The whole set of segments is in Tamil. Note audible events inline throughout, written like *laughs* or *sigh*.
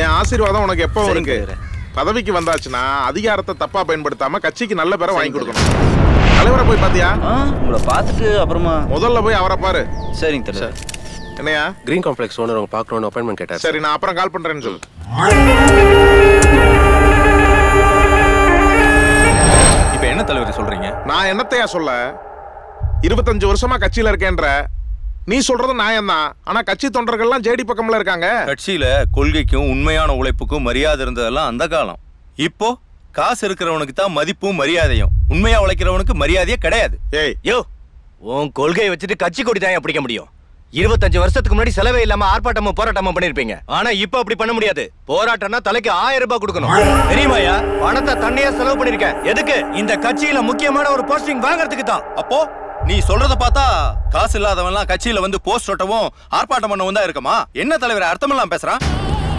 என் ஆசீர்வாதம் உனக்கு எப்போ தலைவரே. பதவிக்கு வந்தாச்சுன்னா அதிகாரத்தை தப்பா பயன்படுத்தாம கட்சிக்கு நல்ல பேரை வாங்கி கொடுக்கணும். தலைவரை போய் பாத்தியா? உங்களை பார்த்துட்டு அப்புறமா முதல்ல போய் அவரை பாரு. சரிங்க தலைவர். என்னையா? கிரீன் காம்ப்ளெக்ஸ் ஓனர் உங்க பார்க்கணும்னு அப்பாயின்மெண்ட் கேட்டார். சரி நான் அப்புறம் கால் பண்றேன்னு சொல்லு. இப்போ என்ன தலைவர் சொல்றீங்க? நான் என்னத்தையா சொல்ல? இருபத்தஞ்சு வருஷமா கட்சியில இருக்கேன்ற நீ சொல்றது நியாயம்தான். ஆனா கட்சி தொண்டர்கள்லாம் ஜேடி பக்கம்ல இருக்காங்க. கட்சியில கொள்கைக்கும் உண்மையான உழைப்புக்கும் மரியாதை இருந்ததெல்லாம் அந்த காலம். இப்போ காசு இருக்கிறவனுக்கு தான் மதிப்பும் மரியாதையும். உண்மையா உழைக்கிறவனுக்கு மரியாதையே கிடையாது. ஏய் யோ உன் கொள்கையை வச்சுட்டு கட்சி கொடி தான் பிடிக்க முடியும்? இருபத்தஞ்சு வருஷத்துக்கு முன்னாடி செலவே இல்லாம ஆர்ப்பாட்டமும் போராட்டமும் பண்ணிருப்பீங்க. ஆனா இப்ப அப்படி பண்ண முடியாது. போராட்டம்னா தலைக்கு ஆயிரம் ரூபாய் கொடுக்கணும். தெரியுமாயா பணத்தை தண்ணியா செலவு பண்ணிருக்கேன். எதுக்கு? இந்த கட்சியில முக்கியமான ஒரு போஸ்டிங் வாங்குறதுக்கு தான். அப்போ நீ சொல்றத பார்த்தா காசு இல்லாதவன்லாம் கட்சியில வந்து போஸ்ட் ஒட்டவும் ஆர்ப்பாட்டம் பண்ணவும் தான் இருக்குமா? என்ன தலைவர் அர்த்தமெல்லாம் பேசுறான்?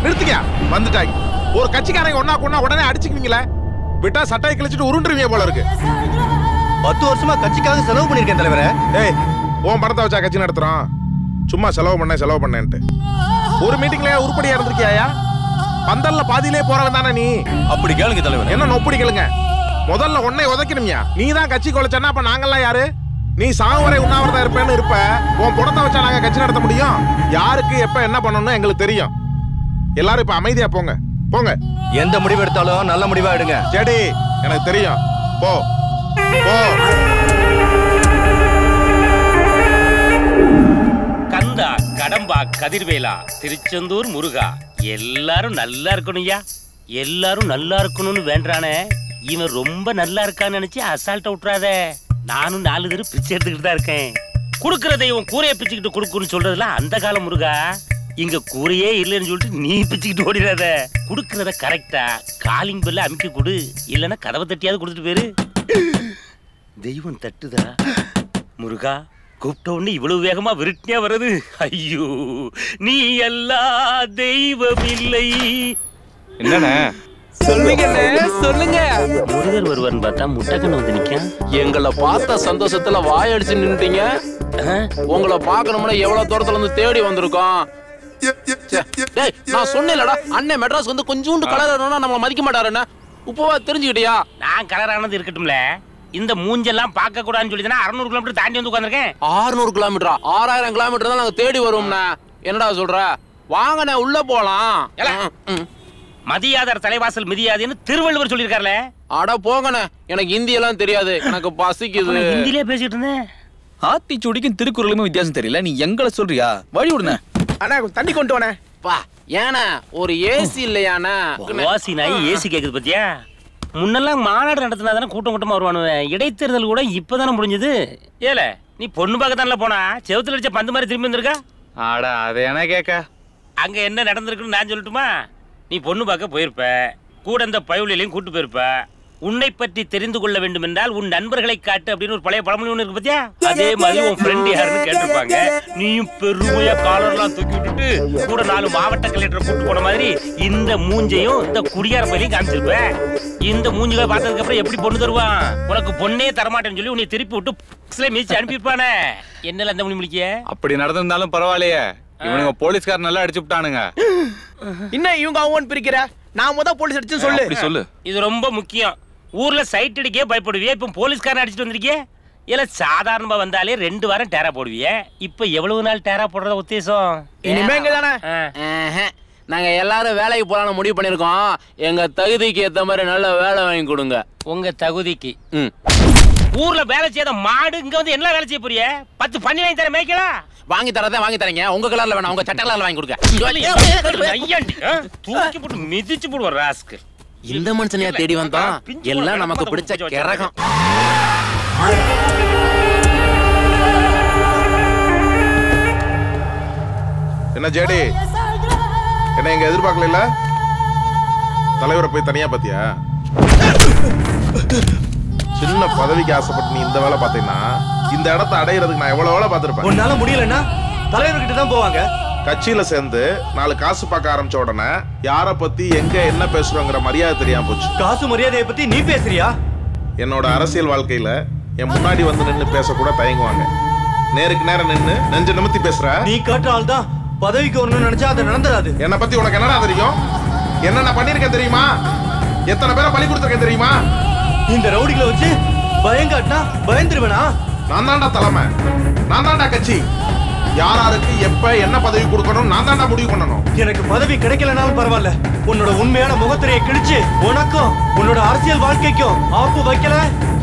நிறுத்திக்க வந்துட்டாங்க ஒரு கட்சிக்காரங்க ஒன்னா கொண்டா உடனே அடிச்சுக்குவீங்களே? விட்டா சட்டையை கிழிச்சிட்டு உருண்டுருவீங்க போல இருக்கு. பத்து வருஷமா கட்சிக்காக செலவு பண்ணிருக்கேன் தலைவரே. ஏய் உன் பணத்தை வச்சா கட்சி நடத்துறோம் சும்மா செலவு பண்ணேன் செலவு பண்ணேன்ட்டு. ஒரு மீட்டிங்லயே உருப்படியா இருந்திருக்கியாயா? பந்தல்ல பாதியிலே போறவன் தானே நீ? அப்படி கேளுங்க தலைவர். என்ன நொப்படி கேளுங்க. முதல்ல உன்னை உதைக்கணும்யா. நீ தான் கட்சி கொலைச்சனா அப்ப நாங்கெல்லாம் யாரு? நீ சாவு வரை உண்ணாவிரதம் இருப்பேன்னு இருப்ப உன் பணத்தை வச்சா நாங்க கட்சி நடத்த முடியும்? யாருக்கு எப்ப என்ன பண்ணணும்னு எங்களுக்கு தெரியும். எல்லாரும் இப்ப அமைதியா போங்க. போங்க. எந்த முடிவு எடுத்தாலும் நல்ல முடிவா எடுங்க செடி எனக்கு தெரியும். போ. போ. கந்தா கடம்பா கதிர்வேலா திருச்செந்தூர் முருகா எல்லாரும் நல்லா இருக்கணும்யா எல்லாரும் நல்லா இருக்கணும்னு வேண்டானே. இவன் ரொம்ப நல்லா இருக்கான்னு நினைச்சு அசால்ட்டா விட்டுறாத. நானும் நாலு தடவை பிச்சை எடுத்துக்கிட்டு தான் இருக்கேன். கொடுக்குற தெய்வம் கூரையை பிச்சுக்கிட்டு கொடுக்குன்னு சொல்றதுல அந்த காலம் முருகா. இங்க கூரையே இல்லைன்னு சொல்லிட்டு நீ பிச்சுக்கிட்டு ஓடிடாத. கொடுக்குறத கரெக்டா காலிங் பெல்ல அமுக்கி கொடு. இல்லைன்னா கதவை தட்டியாவது கொடுத்துட்டு போயிரு. தெய்வம் தட்டுதா? முருகா கூப்பிட்ட உடனே இவ்வளவு வேகமா விருட்டியா வருது ஐயோ நீ எல்லா தெய்வம் இல்லை. என்னண்ணே? சொல்லுங்கண்ணே சொல்லுங்க. முருகர் வருவார்னு பார்த்தா முட்டைக்கண்ணு வந்து நிக்கான் எங்களை பார்த்த சந்தோஷத்துல வாயடிச்சு நின்னுட்டீங்க. உங்களை பார்க்கணும்னா எவ்வளவு தூரத்துல இருந்து தேடி வந்திருக்கோம். நான் சொன்னேன்லடா அண்ணன் மெட்ராஸ் வந்து கொஞ்சோண்டு கலர் நம்மள மதிக்க மாட்டாருன்னு உப்பவா தெரிஞ்சுக்கிட்டியா? நான் கலரானது இருக்கட்டும்ல. இந்த மூஞ்செல்லாம் பார்க்க கூடாதுன்னு சொல்லி தானே அறுநூறு கிலோமீட்டர் தாண்டி வந்து உட்காந்துருக்கேன் 600 கிலோமீட்டரா ஆறாயிரம் கிலோமீட்டர் தான் நாங்க தேடி வருவோம்ண்ணே. என்னடா சொல்ற? வாங்கண்ணே உள்ள போலாம். மதியாதர் தலைவாசல் மிதியாதுன்னு திருவள்ளுவர் சொல்லியிருக்காருல. அட போங்கண்ணே எனக்கு ஹிந்தி எல்லாம் தெரியாது. எனக்கு பசிக்குது. ஹிந்திலே பேசிட்டு இருந்தேன். ஆத்திச்சூடிக்கும் திருக்குறளுமே வித்தியாசம் தெரியல. நீ எங்களை சொல்றியா? வழி விடுன அண்ணா தண்ணி கொண்டு வானே பா ஏண்ணே ஒரு ஏசி இல்லையாண்ணே? வாசி நாய் ஏசி கேக்குது பத்தியா? முன்னெல்லாம் மாநாடு நடத்தினா தானே கூட்டம் கூட்டமா வருவானுவேன் இடைத்தேர்தல் கூட இப்பதானே முடிஞ்சது. ஏல நீ பொண்ணு பார்க்க தானே போனா? செவுத்துல அடிச்ச பந்து மாதிரி திரும்பி வந்திருக்கா? ஆடா அதை என்ன கேட்க. அங்க என்ன நடந்திருக்குன்னு நான் சொல்லட்டுமா? நீ பொண்ணு பார்க்க போயிருப்ப. கூட இந்த பயவுலையும் கூட்டு போயிருப்ப. உன்னை பற்றி தெரிந்து கொள்ள வேண்டும் என்றால் உன் நண்பர்களை காட்டு அப்படின்னு ஒரு பழைய பழமொழி ஒன்று இருக்கு பாத்தியா? அதே மாதிரி உன் ஃப்ரெண்ட் யாருன்னு கேட்டிருப்பாங்க. நீயும் பெருமையா காலர்லாம் தூக்கி விட்டுட்டு கூட நாலு மாவட்ட கலெக்டர் கூட்டு போன மாதிரி இந்த மூஞ்சையும் இந்த குடியார பையிலையும் காமிச்சிருப்ப. இந்த மூஞ்சிகளை பார்த்ததுக்கு அப்புறம் எப்படி பொண்ணு தருவான்? உனக்கு பொண்ணே தரமாட்டேன்னு சொல்லி உன்னை திருப்பி விட்டு மிதிச்சு அனுப்பியிருப்பானே. என்னல அந்த மணி முடிக்க அப்படி நடந்திருந்தாலும் பரவாயில்லையே. இவனுங்க போலீஸ்கார நல்லா அடிச்சு விட்டானுங்க. இன்னும் இவங்க அவங்க பிரிக்கிற? நான் முத போலீஸ் அடிச்சு சொல்லு. சொல்லு. இது ரொம்ப முக்கியம். ஊர்ல சைட் அடிக்கே பயப்படுவியே. இப்ப போலீஸ்காரன் அடிச்சிட்டு வந்திருக்கியே? இல்ல சாதாரணமா வந்தாலே ரெண்டு வாரம் டேரா போடுவியே? இப்ப எவ்வளவு நாள் டேரா போடுறத உத்தேசம்? இனிமே இங்க தானே. நாங்க எல்லாரும் வேலைக்கு போலாம்னு முடிவு பண்ணிருக்கோம் எங்க தகுதிக்கு ஏத்த மாதிரி நல்ல வேலை வாங்கி கொடுங்க. உங்க தகுதிக்கு. ம். ஊர்ல வேலை செய்யாத மாடு இங்க வந்து என்ன வேலை செய்ய போறிய? பத்து பண்ணி வாங்கி தர மேய்க்கலாம் வாங்கி தரதான் வாங்கி தரீங்க. உங்க கலர்ல வேணாம் உங்க சட்ட கலர்ல வாங்கி கொடுங்க. ஐயாண்டி? தூக்கி போட்டு மிதிச்சு போடுவார் ராஸ்க்கு இந்த மனுஷனையா தேடி வந்தோம் எல்லாம் நமக்கு பிடிச்ச கிரகம். என்ன ஜேடி? என்ன எங்க எதிர்பார்க்கல தலைவரை போய் தனியா பாத்தியா? சின்ன பதவிக்கு ஆசைப்பட்டு நீ இந்த வேலை பார்த்தீங்கன்னா இந்த இடத்த அடையிறதுக்கு நான் எவ்வளவு வேலை பார்த்திருப்பேன். உன்னால முடியலன்னா தலைவர்கிட்ட தான் போவாங்க. கட்சியில சேர்ந்து நாலு காசு பார்க்க ஆரம்பிச்ச உடனே யார பத்தி எங்க என்ன பேசுறோங்கிற மரியாதை தெரியாம போச்சு. காசு மரியாதையை பத்தி நீ பேசுறியா? என்னோட அரசியல் வாழ்க்கையில என் முன்னாடி வந்து நின்னு பேசக்கூட தயங்குவாங்க. நேருக்கு நேரம் நின்னு நெஞ்ச நிமித்தி பேசுற? நீ காட்டுற ஆள் தான் பதவிக்கு வரணும்னு நினைச்சா அது நடந்துடாது என்னை பத்தி உனக்கு என்னடா தெரியும்? என்னென்ன பண்ணிருக்கேன் தெரியுமா? எத்தனை பேரை பலி கொடுத்துருக்கேன் தெரியுமா? இந்த ரவுடிகளை வச்சு பயங்காட்டினா பயந்துருவேனா? நான் தான்டா தலைமை. நான் தான்டா கட்சி. யார் யாருக்கு எப்ப என்ன பதவி கொடுக்கணும் நான் தான்டா முடிவு பண்ணணும். எனக்கு பதவி கிடைக்கலனாலும் பரவாயில்ல. உன்னோட உண்மையான முகத்திரையை கிழிச்சு உனக்கும் உன்னோட அரசியல் வாழ்க்கைக்கும் ஆப்பு வைக்கல.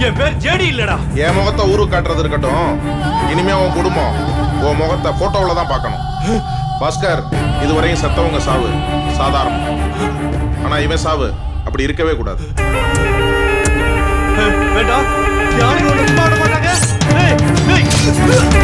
என் பேர் ஜேடி இல்லடா. என் முகத்தை ஊருக்கு காட்டுறது இருக்கட்டும். இனிமே உன் குடும்பம் உன் முகத்தை போட்டோவில் தான் பார்க்கணும். பாஸ்கர் இதுவரையும் செத்தவங்க சாவு. சாதாரணம். ஆனா இவன் சாவு. அப்படி இருக்கவே கூடாது. வேண்டாம். யாரும் Uh -huh.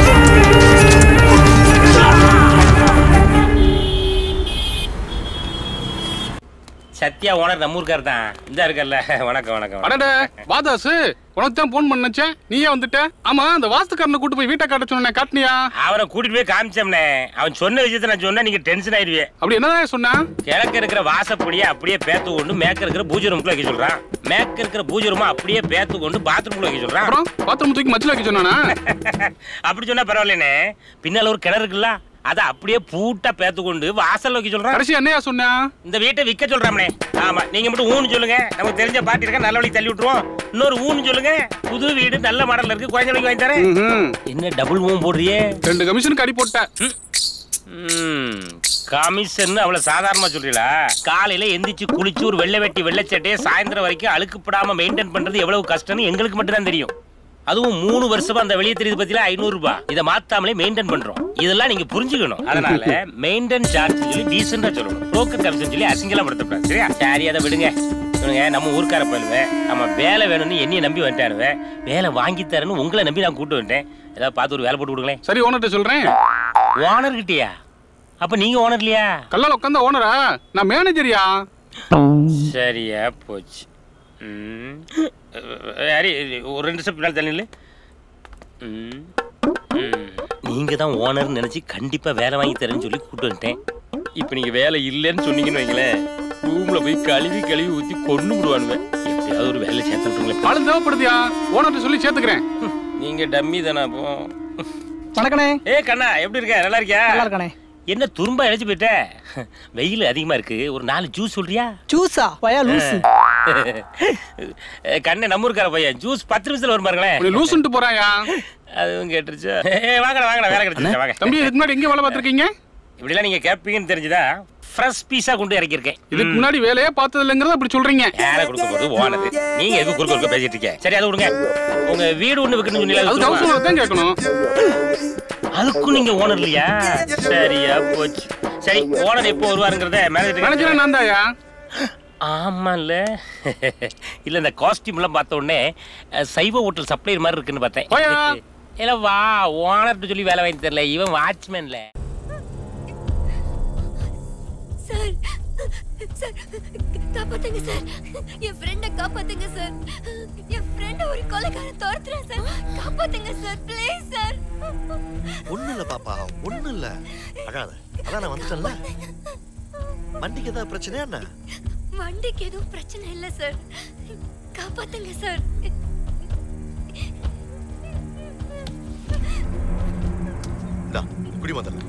சத்யா ஓனர் நம்ம ஊருக்கார் தான். இந்த இருக்கல்ல *laughs* வணக்கம் வணக்கம் அடடே வாதாசு உனக்கு தான் போன் பண்ணச்சேன் நீயே வந்துட்ட? ஆமா அந்த வாஸ்துக்காரனை கூட்டு போய் வீட்டை காட்ட சொன்ன காட்டினியா? அவனை கூட்டிட்டு போய் காமிச்சோம்னே. அவன் சொன்ன விஷயத்த நான் சொன்னா நீங்க டென்ஷன் ஆயிருவே அப்படி என்னதான் சொன்னா கிழக்கு இருக்கிற வாசப்படியை அப்படியே பேத்து கொண்டு மேற்க இருக்கிற பூஜை ரூம்குள்ள வைக்க சொல்றான். மேற்க இருக்கிற பூஜை ரூமை அப்படியே பேத்து கொண்டு பாத்ரூம்குள்ள வைக்க சொல்றான். பாத்ரூம் தூக்கி மச்சில வைக்க சொன்னானா? *laughs* அப்படி சொன்னா பரவாயில்லண்ணே பின்னால ஒரு கிணறு இருக்குல்ல? அதை அப்படியே பூட்டா பேத்து கொண்டு வாசல் வைக்க சொல்றான் கடைசி என்னையா சொன்னா? இந்த வீட்டை விற்க சொல்றாமனே. ஆமா நீங்க மட்டும் ஊன்னு சொல்லுங்க. நமக்கு தெரிஞ்ச பாட்டி இருக்கா நல்ல வழி தள்ளி விட்டுருவோம். இன்னொரு ஊன்னு சொல்லுங்க. புது வீடு நல்ல மாடல்ல இருக்கு குழந்தை வரைக்கும் வாங்கி தரேன். என்ன டபுள் ஊன் போடுறியே? ரெண்டு கமிஷனுக்கு அடி போட்ட. ம், கமிஷன் அவ்வளவு சாதாரணமா சொல்றீங்களா காலையில எந்திரிச்சு குளிச்சு ஒரு வெள்ளை வெட்டி வெள்ளை சட்டையை சாயந்தரம் வரைக்கும் அழுக்குப்படாம மெயின்டைன் பண்றது எவ்வளவு கஷ்டம்னு எங்களுக்கு மட்டும் தான் தெரியும். அதுவும் மூணு வருஷமா அந்த வெளியே தெரியுது பத்தில ஐநூறு ரூபாய் இதை மாத்தாமலே மெயின்டைன் பண்றோம். இதெல்லாம் நீங்க புரிஞ்சுக்கணும். அதனால மெயின்டைன் சார்ஜ் சொல்லி டீசெண்டா சொல்லணும். புரோக்கர் கமிஷன் சொல்லி அசிங்கலாம் படுத்தக்கூடாது. சரியா? சரி அதை விடுங்க. சொல்லுங்க நம்ம ஊர்க்கார பயிலுவேன் நம்ம வேலை வேணும்னு என்னைய நம்பி வந்துட்டானுவேன் வேலை வாங்கி தரேன்னு உங்களை நம்பி நான் கூட்டு வந்துட்டேன். ஏதாவது பார்த்து ஒரு வேலை போட்டு கொடுங்களேன். சரி ஓனர்ட்ட சொல்றேன். ஓனர் கிட்டயா? அப்ப நீங்க ஓனர் இல்லையா? கல்லால உட்காந்த ஓனரா நான் மேனேஜரியா சரியா போச்சு. ஹரி ஒரு ரெண்டு ஸ்டெப் பின்னால் தள்ளி. நீங்க தான் ஓனர்னு நினைச்சு கண்டிப்பா வேலை வாங்கி தரேன்னு சொல்லி கூட்டு வந்துட்டேன். இப்போ நீங்க வேலை இல்லைன்னு சொன்னீங்கன்னு வைங்களேன் ரூம்ல போய் கழுவி கழுவி ஊத்தி கொண்டு விடுவானுவேன் எப்படியாவது ஒரு வேலை சேர்த்து விட்டுருங்களேன். ஆளு தேவைப்படுதியா? ஓனர்ட்ட சொல்லி சேர்த்துக்கிறேன். நீங்க டம்மி தானே அப்போ. வணக்கண்ணே. ஏ கண்ணா எப்படி இருக்க? நல்லா இருக்கியா? நல்லா இருக்கண்ணே. என்ன துரும்பா இழைச்சு போயிட்ட? வெயில் அதிகமா இருக்கு. ஒரு நாலு ஜூஸ் சொல்றியா? ஜூஸா பயா லூசு *laughs* கண்ணே நம்ம ஊருக்கார பையன். ஜூஸ் பத்து நிமிஷத்துல வரும் பாருங்களேன். லூசுன்ட்டு போறாயா? அதுவும் கேட்டுருச்சு. வாங்கடா வாங்கடா வேலை கிடைச்சிருச்சா வாங்க. தம்பி இதுக்கு முன்னாடி எங்க வேலை பார்த்திருக்கீங்க? இப்படிலாம் நீங்க கேட்பீங்கன்னு தெரிஞ்சுதா ஃப்ரெஷ் பீஸா கொண்டு இறக்கியிருக்கேன். இதுக்கு முன்னாடி வேலையே பார்த்தது இல்லைங்கிறத அப்படி சொல்றீங்க. யாரை கொடுக்க போறது ஓனது. நீங்க எதுக்கு குறுக்க குறுக்க பேசிட்டு இருக்கீங்க? சரி அதை விடுங்க. உங்க வீடு ஒண்ணு சொல்லுங்க. ஓனர் தான் கேட்கணும். அதுக்கும் நீங்க ஓனர் இல்லையா? சரியா போச்சு. சரி ஓனர் எப்போ வருவாருங்கிறத மேனேஜரா மேனேஜர் நான் தாயா ஆமால்ல. இல்ல இந்த காஸ்டியூம் எல்லாம் பார்த்த உடனே சைவ ஹோட்டல் சப்ளையர் மாதிரி இருக்குன்னு பார்த்தேன். இல்ல வா. ஓனர்ட்டு சொல்லி வேலை வாங்கி தரல. இவன் வாட்ச்மேன்ல சார் சார் காப்பாத்துங்க சார். என் ஃப்ரெண்டை காப்பாத்துங்க சார். என் ஃப்ரெண்டை ஒரு கொலைக்காரன் துரத்துறேன் சார். காப்பாத்துங்க சார் ப்ளீஸ் சார். ஒண்ணு இல்ல பாப்பா ஒண்ணு இல்ல. அழாத. அதான் நான் வந்துட்டேன்ல. வண்டிக்கு ஏதாவது பிரச்சனையா என்ன? வண்டிக்கு எதுவும் பிரச்சனை இல்லை சார் காப்பாத்துங்க சார் குடி முதல்ல